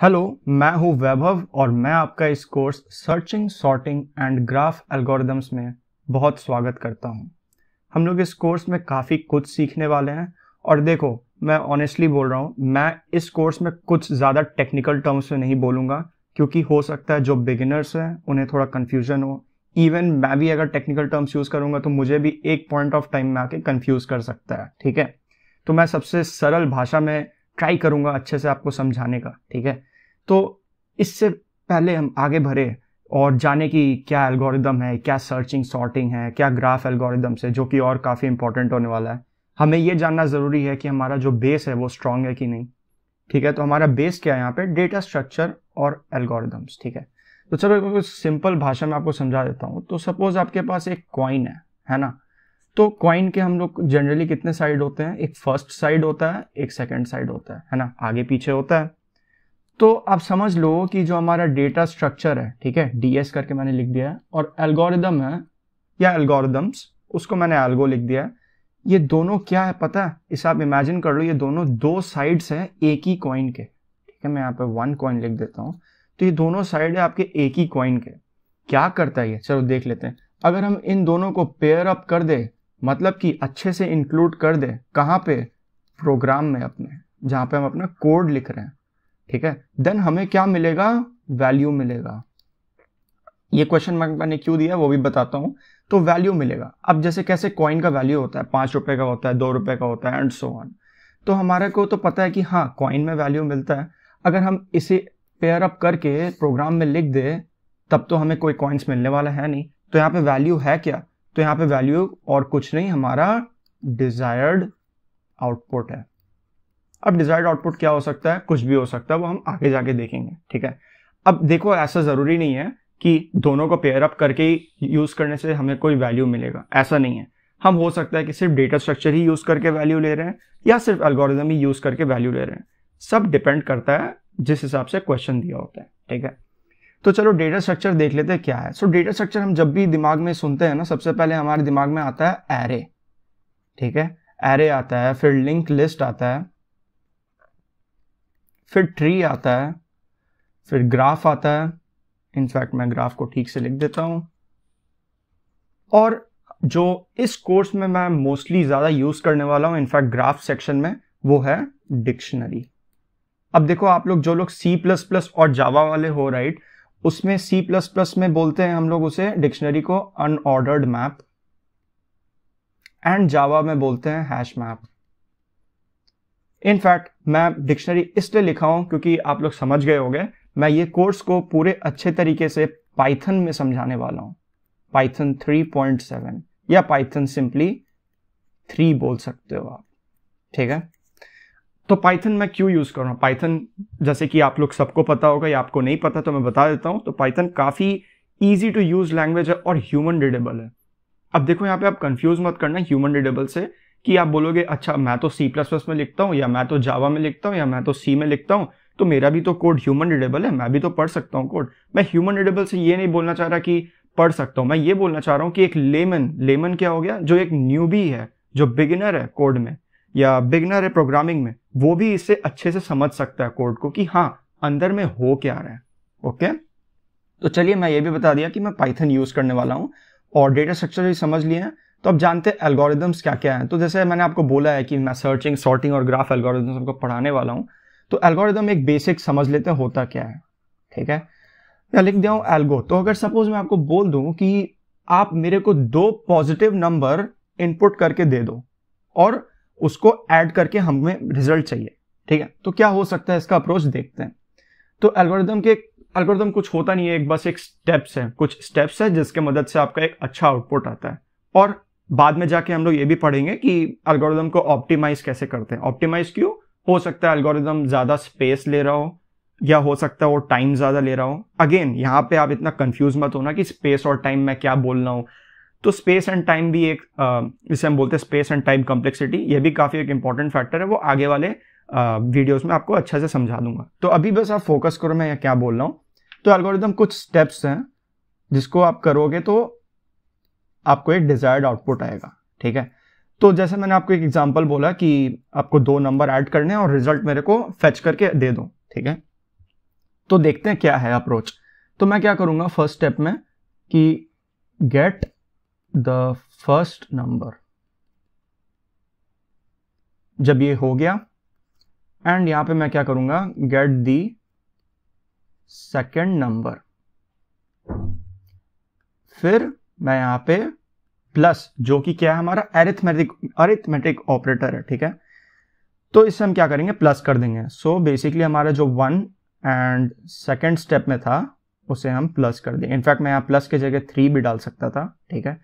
Hello मैं हूँ वैभव और मैं आपका इस course searching sorting and graph algorithms में बहुत स्वागत करता हूँ। हम लोग इस कोर्स में काफ़ी कुछ सीखने वाले हैं और देखो, मैं ऑनेस्टली बोल रहा हूँ, मैं इस कोर्स में कुछ ज़्यादा टेक्निकल टर्म्स में नहीं बोलूँगा, क्योंकि हो सकता है जो बिगिनर्स हैं, उन्हें थोड़ा कन्फ्यूज़न हो। इवन मैं भी अगर टेक्निकल टर्म्स यूज़ करूँगा तो मुझे भी एक पॉइंट ऑफ़ टाइम में आके कन्फ्यूज़ कर सकता है, ठीक है? तो मैं सबसे सरल भाषा में ट्राई करूँगा अच्छे से आपको समझाने का, ठीक है? तो इससे पहले हम आगे बढ़े और जाने की क्या एल्गोरिदम है, क्या सर्चिंग सॉर्टिंग है, क्या ग्राफ एल्गोरिदम्स है जो कि और काफ़ी इंपॉर्टेंट होने वाला है। हमें यह जानना ज़रूरी है कि हमारा जो बेस है वो स्ट्रांग है कि नहीं। ठीक है तो हमारा बेस क्या है यहाँ पे? डेटा स्ट्रक्चर और एल्गोरिदम्स ठीक है। तो चलो कुछ सिंपल भाषा में आपको समझा देता हूँ। तो सपोज़ आपके पास एक कॉइन है है ना? तो कॉइन के हम लोग जनरली कितने साइड होते हैं? एक फ़र्स्ट साइड होता है, एक सेकेंड साइड होता है है ना? आगे पीछे होता है। तो आप समझ लो कि जो हमारा डेटा स्ट्रक्चर है, ठीक है डीएस करके मैंने लिख दिया है, और एल्गोरिदम है, या एल्गोरिदम्स उसको मैंने एल्गो लिख दिया है, ये दोनों क्या है पता है? इसे आप इमेजिन कर लो, ये दोनों दो साइड्स हैं एक ही कॉइन के, ठीक है, मैं यहाँ पे वन कॉइन लिख देता हूँ तो ये दोनों साइड है आपके एक ही कॉइन के। क्या करता है ये? चलो देख लेते हैं। अगर हम इन दोनों को पेयर अप कर दे मतलब कि अच्छे से इंक्लूड कर दे, कहाँ पे? प्रोग्राम में अपने, जहाँ पे हम अपना कोड लिख रहे हैं। ठीक है? देन हमें क्या मिलेगा? वैल्यू मिलेगा। ये क्वेश्चन मार्क मैंने क्यों दिया वो भी बताता हूँ। तो वैल्यू मिलेगा। अब जैसे कैसे कॉइन का वैल्यू होता है? पाँच रुपए का होता है, दो रुपए का होता है एंड सो ऑन तो हमारे को तो पता है कि हाँ कॉइन में वैल्यू मिलता है। अगर हम इसे पेयर अप करके प्रोग्राम में लिख दे, तब तो हमें कोई कॉइन्स मिलने वाला है नहीं। तो यहाँ पे वैल्यू है क्या? तो यहाँ पे वैल्यू और कुछ नहीं, हमारा डिजायर्ड आउटपुट है। अब डिजायर्ड आउटपुट क्या हो सकता है? कुछ भी हो सकता है, वो हम आगे जाके देखेंगे, ठीक है? अब देखो, ऐसा ज़रूरी नहीं है कि दोनों को पेयर अप करके यूज़ करने से हमें कोई वैल्यू मिलेगा, ऐसा नहीं है। हम हो सकता है कि सिर्फ़ डेटा स्ट्रक्चर ही यूज़ करके वैल्यू ले रहे हैं, या सिर्फ़ एल्गोरिज्म ही यूज़ करके वैल्यू ले रहे हैं। सब डिपेंड करता है जिस हिसाब से क्वेश्चन दिया होता है, ठीक है? तो चलो डेटा स्ट्रक्चर देख लेते हैं क्या है। सो डेटा स्ट्रक्चर हम जब भी दिमाग में सुनते हैं ना, सबसे पहले हमारे दिमाग में आता है एरे ठीक है? एरे आता है, फिर लिंक लिस्ट आता है फिर ट्री आता है, फिर ग्राफ आता है। इनफैक्ट मैं ग्राफ को ठीक से लिख देता हूँ। और जो इस कोर्स में मैं मोस्टली ज़्यादा यूज़ करने वाला हूँ इनफैक्ट ग्राफ सेक्शन में, वो है डिक्शनरी अब देखो, आप लोग जो लोग सी प्लस प्लस और जावा वाले हो राइट उसमें सी प्लस प्लस में बोलते हैं हम लोग उसे डिक्शनरी को अनऑर्डर्ड मैप एंड जावा में बोलते हैं हैश मैप इनफैक्ट मैं डिक्शनरी इसलिए लिखा हूँ क्योंकि आप लोग समझ गए होंगे, मैं ये कोर्स को पूरे अच्छे तरीके से पाइथन में समझाने वाला हूँ। पाइथन 3.7 या पाइथन सिंपली थ्री बोल सकते हो आप। ठीक है? तो पाइथन मैं क्यों यूज़ कर रहा हूँ? पाइथन जैसे कि आप लोग सबको पता होगा या आपको नहीं पता तो मैं बता देता हूँ। तो पाइथन काफ़ी इजी टू यूज़ लैंग्वेज है और ह्यूमन रिडेबल है। अब देखो यहाँ पे आप कंफ्यूज मत करना ह्यूमन रिडेबल से कि आप बोलोगे अच्छा मैं तो सी प्लस प्लस में लिखता हूँ या मैं तो जावा में लिखता हूँ या मैं तो सी में लिखता हूँ तो मेरा भी तो कोड ह्यूमन रिडेबल है, मैं भी तो पढ़ सकता हूँ कोड मैं ह्यूमन रिडेबल से ये नहीं बोलना चाह रहा कि पढ़ सकता हूँ, मैं ये बोलना चाह रहा हूँ कि एक लेमन लेमन क्या हो गया, जो एक न्यूबी है, जो बिगिनर है कोड में, या बिगनर है प्रोग्रामिंग में, वो भी इससे अच्छे से समझ सकता है कोड को कि हाँ अंदर में हो क्या रहा है ओके तो चलिए, मैं ये भी बता दिया कि मैं पाइथन यूज़ करने वाला हूँ और डेटा स्ट्रक्चर भी समझ लिए हैं। तो अब जानते हैं एल्गोरिदम्स क्या क्या हैं। तो जैसे मैंने आपको बोला है कि मैं सर्चिंग सॉर्टिंग और ग्राफ एल्गोरिदम्स आपको पढ़ाने वाला हूँ तो एल्गोरिदम एक बेसिक समझ लेते हैं होता क्या है, ठीक है? मैं लिख दिया हूँ एल्गो तो अगर सपोज़ मैं आपको बोल दूँ कि आप मेरे को दो पॉजिटिव नंबर इनपुट करके दे दो और उसको ऐड करके हमें रिज़ल्ट चाहिए, ठीक है? तो क्या हो सकता है इसका अप्रोच देखते हैं। तो एल्गोरिदम के एल्गोरिदम कुछ होता नहीं है, एक बस एक स्टेप्स है, कुछ स्टेप्स है जिसके मदद से आपका एक अच्छा आउटपुट आता है और बाद में जाके हम लोग ये भी पढ़ेंगे कि एल्गोरिदम को ऑप्टिमाइज कैसे करते हैं। ऑप्टिमाइज क्यों? हो सकता है एल्गोरिदम ज़्यादा स्पेस ले रहा हो, या हो सकता है वो टाइम ज़्यादा ले रहा हो। अगेन यहाँ पे आप इतना कंफ्यूज मत होना कि स्पेस और टाइम में क्या बोल रहा हूँ। तो स्पेस एंड टाइम भी एक जिसे हम बोलते हैं स्पेस एंड टाइम कॉम्प्लेक्सिटी ये भी काफ़ी एक इंपॉर्टेंट फैक्टर है। वो आगे वाले वीडियोस में आपको अच्छे से समझा दूँगा। तो अभी बस आप फोकस करो, मैं क्या बोल रहा हूँ। तो एल्गोरिदम कुछ स्टेप्स हैं जिसको आप करोगे तो आपको एक डिजायर्ड आउटपुट आएगा, ठीक है? तो जैसे मैंने आपको एक एग्जांपल बोला कि आपको दो नंबर ऐड करने हैं और रिज़ल्ट मेरे को फेच करके दे दो, ठीक है? तो देखते हैं क्या है अप्रोच तो मैं क्या करूँगा फ़र्स्ट स्टेप में कि गेट द फ़र्स्ट नंबर जब ये हो गया एंड यहाँ पे मैं क्या करूँगा? गेट दी सेकेंड नंबर फिर मैं यहाँ पे प्लस जो कि क्या है हमारा एरिथमेटिक अरिथमेटिक ऑपरेटर है, ठीक है? तो इससे हम क्या करेंगे? प्लस कर देंगे। सो so बेसिकली हमारा जो वन एंड सेकेंड स्टेप में था, उसे हम प्लस कर देंगे। इनफैक्ट मैं यहाँ प्लस की जगह थ्री भी डाल सकता था, ठीक है?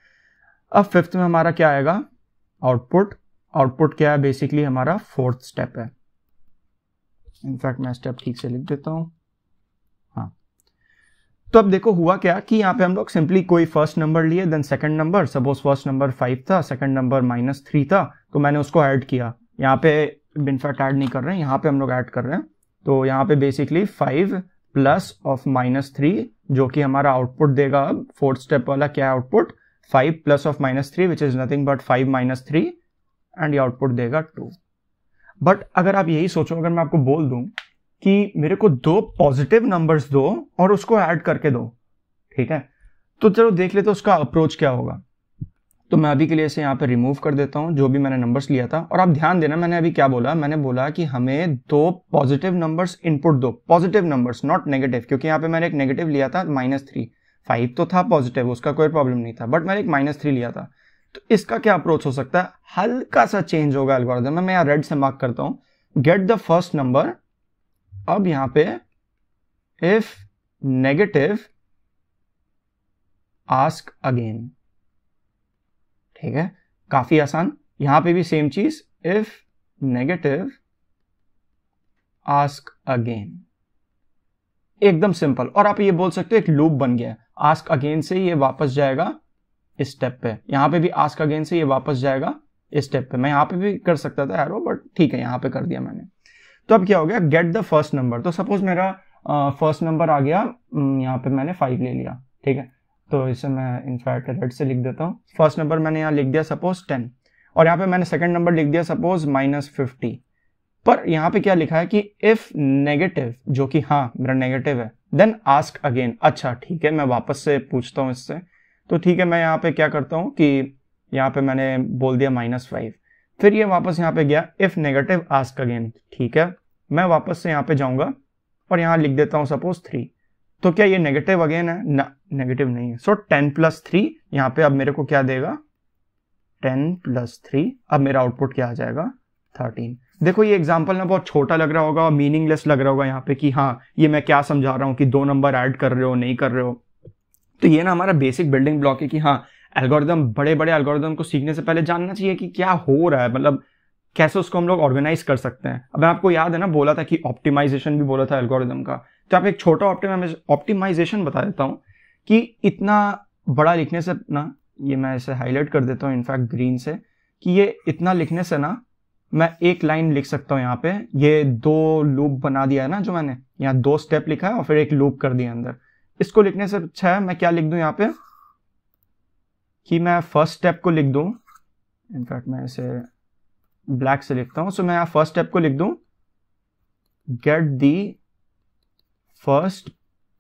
अब फिफ्थ में हमारा क्या आएगा? आउटपुट आउटपुट क्या है? बेसिकली हमारा फोर्थ स्टेप है। इनफैक्ट मैं स्टेप ठीक से लिख देता हूँ। तो अब देखो हुआ क्या कि यहाँ पे हम लोग सिंपली कोई फ़र्स्ट नंबर लिए then second number suppose first number five था सेकंड नंबर माइनस थ्री था तो मैंने उसको ऐड किया। यहाँ पे इनफैक्ट ऐड नहीं कर रहे हैं, यहाँ पे हम लोग ऐड कर रहे हैं। तो यहाँ पे basically five plus of minus three जो कि हमारा आउटपुट देगा अब फोर्थ स्टेप वाला क्या output five plus of minus three which is nothing but five minus three and ये आउटपुट देगा टू बट अगर आप यही सोचो, अगर मैं आपको बोल दूँ कि मेरे को दो पॉजिटिव नंबर्स दो और उसको ऐड करके दो, ठीक है? तो चलो देख लेते उसका अप्रोच क्या होगा। तो मैं अभी के लिए इसे यहाँ पे रिमूव कर देता हूँ, जो भी मैंने नंबर्स लिया था। और आप ध्यान देना, मैंने अभी क्या बोला? मैंने बोला कि हमें दो पॉजिटिव नंबर्स इनपुट दो। पॉजिटिव नंबर्स नॉट नेगेटिव क्योंकि यहाँ पे मैंने एक नेगेटिव लिया था माइनस थ्री फाइव तो था पॉजिटिव उसका कोई प्रॉब्लम नहीं था बट मैंने एक माइनस थ्री लिया था। तो इसका क्या अप्रोच हो सकता है? हल्का सा चेंज होगा एल्गोरिदम मैं। यहाँ रेड से मार्क करता हूँ। गेट द फ़र्स्ट नंबर अब यहाँ पे इफ़ नेगेटिव आस्क अगेन ठीक है? काफ़ी आसान। यहाँ पे भी सेम चीज़ इफ़ नेगेटिव आस्क अगेन एकदम सिंपल और आप ये बोल सकते हो एक लूप बन गया आस्क अगेन से ये वापस जाएगा इस स्टेप पे। यहाँ पे भी आस्क अगेन से ये वापस जाएगा इस स्टेप पे। मैं यहाँ पे भी कर सकता था एरो बट ठीक है, यहाँ पे कर दिया मैंने। तो अब क्या हो गया? गेट द फ़र्स्ट नंबर तो सपोज़ मेरा फ़र्स्ट uh, नंबर आ गया यहाँ पे मैंने फाइव ले लिया ठीक है? तो इसे मैं इनफैक्ट रेड से लिख देता हूँ। फ़र्स्ट नंबर मैंने यहाँ लिख दिया सपोज़ टेन और यहाँ पे मैंने सेकंड नंबर लिख दिया सपोज़ माइनस फिफ्टी पर यहाँ पे क्या लिखा है कि इफ़ नेगेटिव जो कि हाँ मेरा नेगेटिव है देन आस्क अगेन अच्छा ठीक है मैं वापस से पूछता हूँ इससे। तो ठीक है मैं यहाँ पे क्या करता हूँ कि यहाँ पे मैंने बोल दिया माइनस फाइव फिर ये वापस यहाँ पे गया इफ़ नेगेटिव आस्क अगेन ठीक है? मैं वापस से यहाँ पे जाऊँगा और यहाँ लिख देता हूँ सपोज़ थ्री तो क्या ये नेगेटिव अगेन है? ना नेगेटिव नहीं है। सो टेन प्लस थ्री यहाँ पे अब मेरे को क्या देगा? टेन प्लस थ्री अब मेरा आउटपुट क्या आ जाएगा? थर्टीन देखो, ये एग्ज़ाम्पल ना बहुत छोटा लग रहा होगा और मीनिंगलेस लग रहा होगा यहाँ पे कि हाँ ये मैं क्या समझा रहा हूँ कि दो नंबर ऐड कर रहे हो, नहीं कर रहे हो। तो ये ना हमारा बेसिक बिल्डिंग ब्लॉक है कि हाँ एल्गोरिदम बड़े बड़े एल्गोरिदम को सीखने से पहले जानना चाहिए कि क्या हो रहा है मतलब कैसे उसको हम लोग ऑर्गेनाइज कर सकते हैं। अब आपको याद है ना, बोला था कि ऑप्टिमाइजेशन भी बोला था एल्गोरिदम का। तो आप एक छोटा ऑप्टिमाइजेशन बता देता हूँ कि इतना बड़ा लिखने से ना, ये मैं इसे हाईलाइट कर देता हूँ इनफैक्ट ग्रीन से, कि ये इतना लिखने से ना, मैं एक लाइन लिख सकता हूँ यहाँ पे। ये दो लूप बना दिया है ना जो मैंने, यहाँ दो स्टेप लिखा है और फिर एक लूप कर दिया अंदर। इसको लिखने से अच्छा है, मैं क्या लिख दूँ यहाँ पे? कि मैं फ़र्स्ट स्टेप को लिख दूँ। इनफैक्ट मैं इसे ब्लैक से लिखता हूँ। सो मैं यहाँ फ़र्स्ट स्टेप को लिख दूँ। Get the first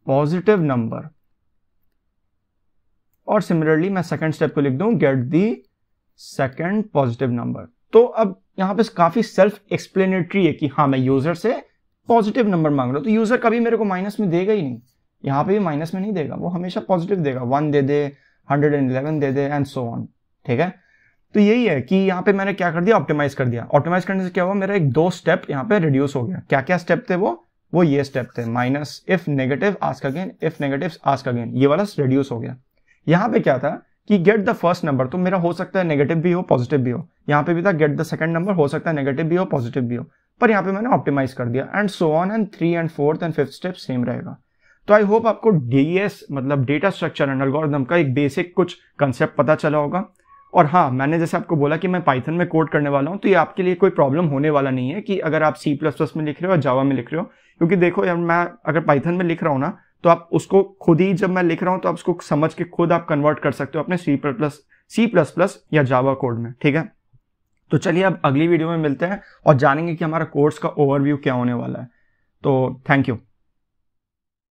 positive number और सिमिलरली मैं सेकंड स्टेप को लिख दूँ। Get the second positive number तो अब यहाँ पे काफ़ी सेल्फ एक्सप्लेनेटरी है कि हाँ मैं यूज़र से पॉजिटिव नंबर मांग रहा हूँ। तो यूज़र कभी मेरे को माइनस में देगा ही नहीं। यहाँ पे भी माइनस में नहीं देगा। वो हमेशा पॉजिटिव देगा। वन दे दे हंड्रेड एंड इलेवन दे दे एंड सो ऑन ठीक है? तो यही है कि यहाँ पे मैंने क्या कर दिया? ऑप्टिमाइज कर दिया। ऑप्टिमाइज करने से क्या हुआ? मेरा एक दो स्टेप यहाँ पे रिड्यूस हो गया। क्या क्या स्टेप थे वो? वो ये स्टेप थे। Minus if negative ask again if negative ask again ये वाला रिड्यूस हो गया। यहाँ पे क्या था कि गेट द फ़र्स्ट नंबर तो मेरा हो सकता है नेगेटिव भी हो पॉजिटिव भी हो। यहाँ पे भी था गेट द सेकंड नंबर हो सकता है नेगेटिव भी हो पॉजिटिव भी हो। पर यहाँ पे मैंने ऑप्टिमाइज कर दिया। And so on and three and fourth and fifth step same रहेगा। तो आई होप आपको डीएस मतलब डेटा स्ट्रक्चर एंड एल्गोरिदम का एक बेसिक कुछ कंसेप्ट पता चला होगा। और हाँ मैंने जैसे आपको बोला कि मैं पाइथन में कोड करने वाला हूँ तो ये आपके लिए कोई प्रॉब्लम होने वाला नहीं है कि अगर आप सी प्लस प्लस में लिख रहे हो या जावा में लिख रहे हो। क्योंकि देखो यार, मैं अगर पाइथन में लिख रहा हूँ ना तो आप उसको खुद ही जब मैं लिख रहा हूँ तो आप उसको समझ के खुद आप कन्वर्ट कर सकते हो अपने C plus C plus plus या जावा कोड में, ठीक है? तो चलिए अब अगली वीडियो में मिलते हैं और जानेंगे कि हमारा कोर्स का ओवरव्यू क्या होने वाला है। तो थैंक यू